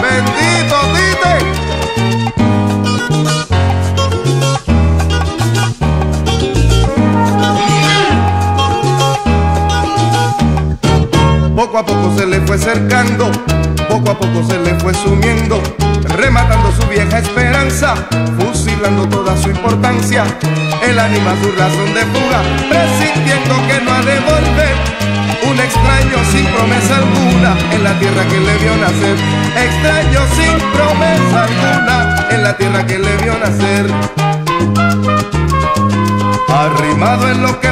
Bendito Tite. Poco a poco se le fue acercando, poco a poco se le fue sumiendo rematando su vieja esperanza, fusilando toda su importancia. El ánima su razón de fuga, presintiendo que no ha de volver. Un extraño sin promesa alguna en la tierra que le vio nacer. Extraño sin promesa alguna en la tierra que le vio nacer arrimado en lo que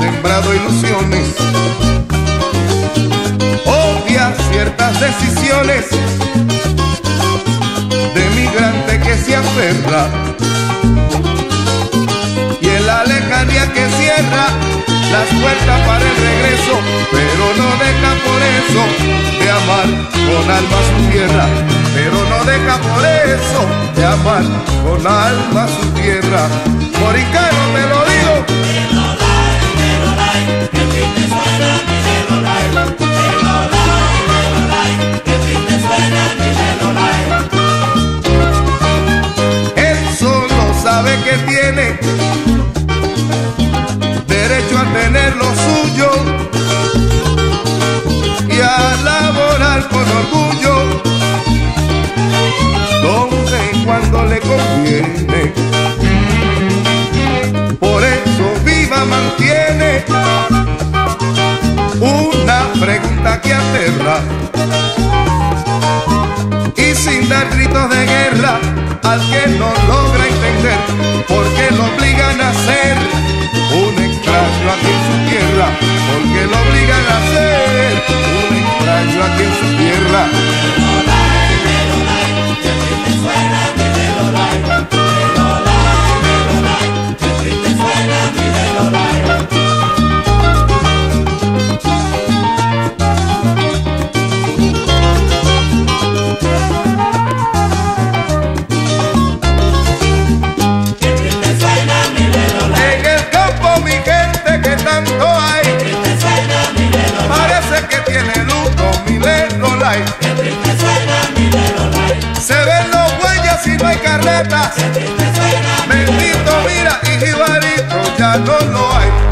sembrado ilusiones, obvia ciertas decisiones de migrante que se aferra y en la lejanía que cierra las puertas para el regreso, pero no deja por eso con alma su tierra, pero no deja por eso de amar con alma su tierra. Moricano te lo digo. Él solo sabe que tiene derecho a tener lo suyo una pregunta que aterra y sin dar gritos de guerra al que no logra entender porque lo Bendito, mira, y jibarito ya no lo hay.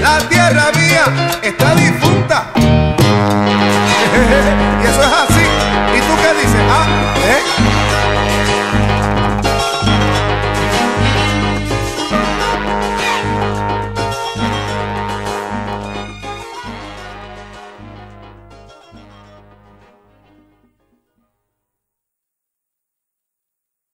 La tierra mía está